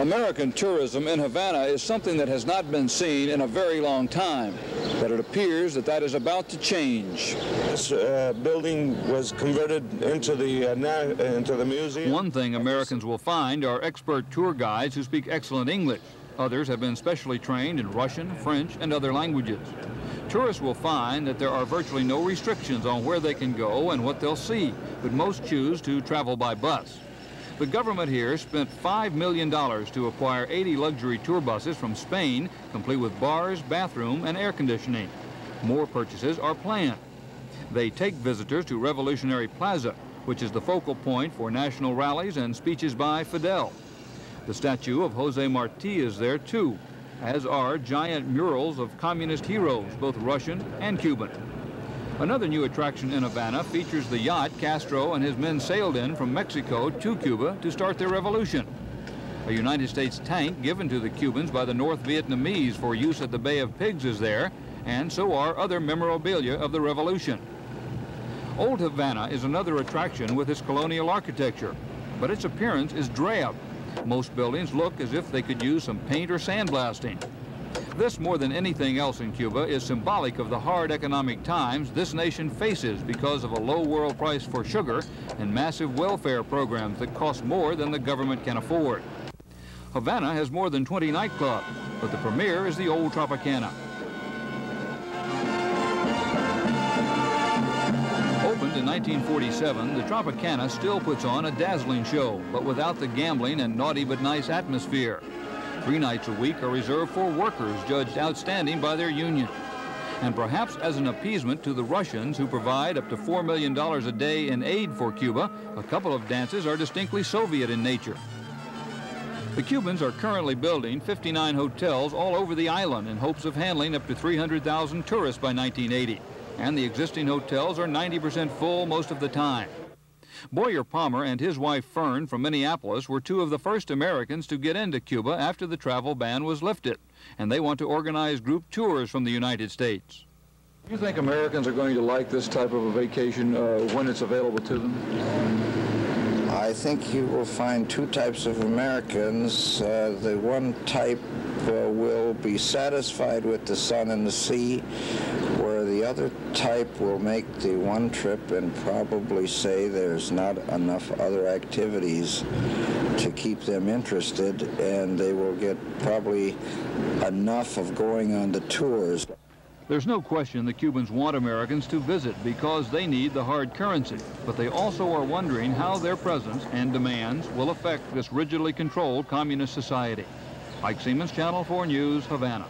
American tourism in Havana is something that has not been seen in a very long time, but it appears that that is about to change. This uh, building was converted into the uh, into the museum. One thing Americans will find are expert tour guides who speak excellent English. Others have been specially trained in Russian, French, and other languages. Tourists will find that there are virtually no restrictions on where they can go and what they'll see, but most choose to travel by bus. The government here spent $5 million to acquire 80 luxury tour buses from Spain, complete with bars, bathroom, and air conditioning. More purchases are planned. They take visitors to Revolutionary Plaza, which is the focal point for national rallies and speeches by Fidel. The statue of Jose Marti is there too, as are giant murals of communist heroes, both Russian and Cuban. Another new attraction in Havana features the yacht Castro and his men sailed in from Mexico to Cuba to start their revolution. A United States tank given to the Cubans by the North Vietnamese for use at the Bay of Pigs is there, and so are other memorabilia of the revolution. Old Havana is another attraction with its colonial architecture, but its appearance is drab. Most buildings look as if they could use some paint or sandblasting. This, more than anything else in Cuba, is symbolic of the hard economic times this nation faces because of a low world price for sugar and massive welfare programs that cost more than the government can afford. Havana has more than 20 nightclubs, but the premier is the old Tropicana. Opened in 1947, the Tropicana still puts on a dazzling show, but without the gambling and naughty but nice atmosphere. Three nights a week are reserved for workers judged outstanding by their union. And perhaps as an appeasement to the Russians who provide up to $4 million a day in aid for Cuba, a couple of dances are distinctly Soviet in nature. The Cubans are currently building 59 hotels all over the island in hopes of handling up to 300,000 tourists by 1980. And the existing hotels are 90% full most of the time. Boyer Palmer and his wife Fern from Minneapolis were two of the first Americans to get into Cuba after the travel ban was lifted, and they want to organize group tours from the United States. Do you think Americans are going to like this type of a vacation uh, when it's available to them? I think you will find two types of Americans. Uh, the one type uh, will be satisfied with the sun and the sea, the other type will make the one trip and probably say there's not enough other activities to keep them interested, and they will get probably enough of going on the tours. There's no question the Cubans want Americans to visit because they need the hard currency, but they also are wondering how their presence and demands will affect this rigidly controlled communist society. Ike Seamans, Channel 4 News, Havana.